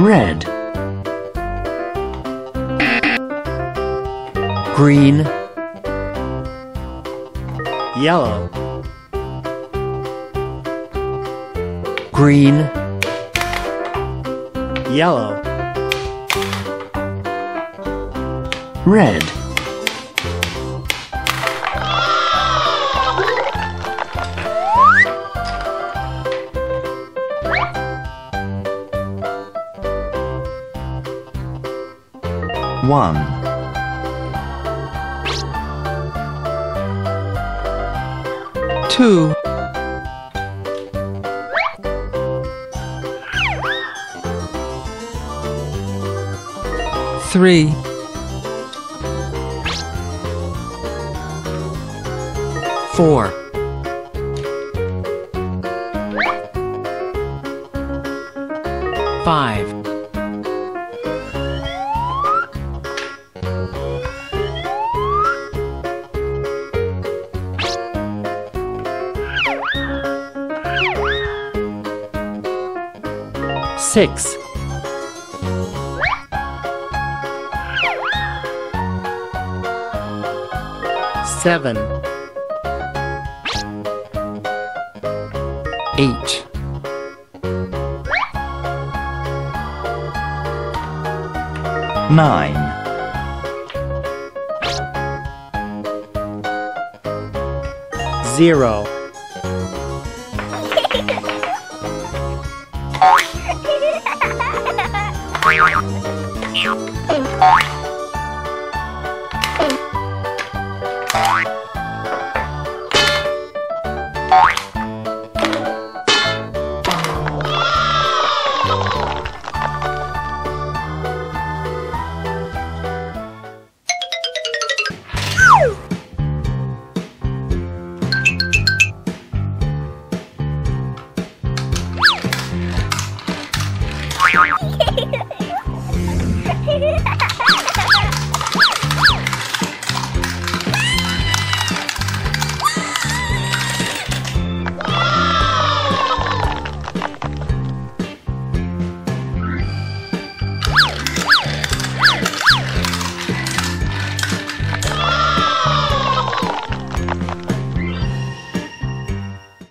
red. Green. Yellow. Green. Yellow. Red. One, two, three, four, five, six, seven, eight, nine, zero, Bye.